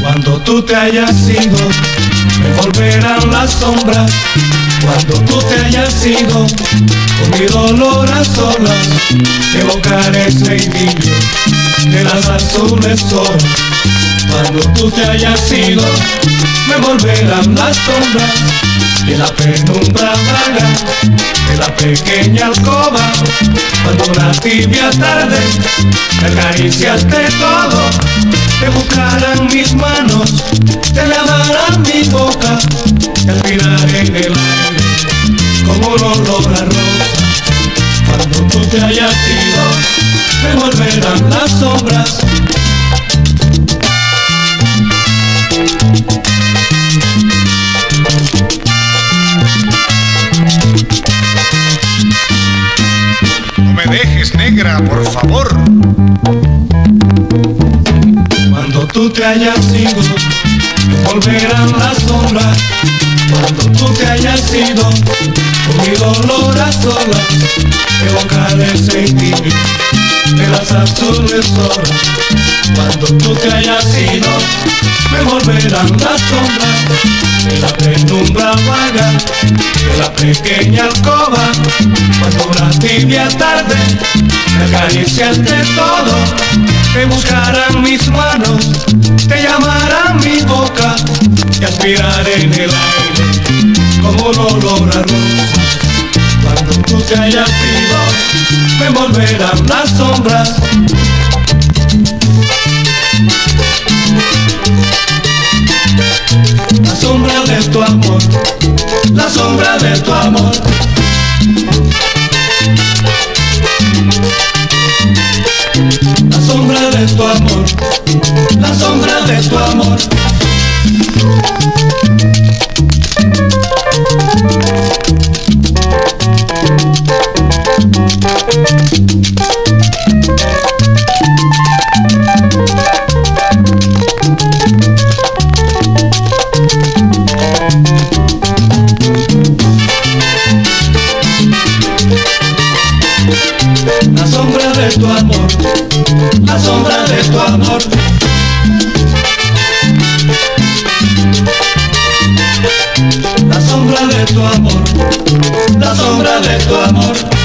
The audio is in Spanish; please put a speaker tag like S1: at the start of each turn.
S1: Cuando tú te hayas ido, me volverán las sombras. Cuando tú te hayas ido, con mi dolor a solas, evocaré ese idilio de las azules horas. Cuando tú te hayas ido, me volverán las sombras de la penumbra vaga, de la pequeña alcoba. Cuando la tibia tarde me acariciaste todo, te buscarán mis manos, te lavarán mi boca, te aspiraré en el aire como un olor rosa. Cuando tú te hayas ido, me volverán las sombras.
S2: No me dejes, negra, por favor.
S1: Cuando tú te hayas ido, volverán las sombras. Cuando tú te hayas ido, con mi dolor a solas, evocaré ese de las azules horas. Cuando tú te hayas ido, me volverán las sombras de la penumbra vaga, de la pequeña alcoba. Cuando la tibia tarde me acariciaste todo, te buscarán mis manos, te llamarán mi boca, te aspiraré en el aire como un olor a rosa. Cuando tú te hayas ido, me volverán las sombras. La sombra de tu amor, la sombra de tu amor. La sombra de tu amor, la sombra de tu amor. Sombra de tu amor, la sombra de tu amor. La sombra de tu amor, la sombra de tu amor.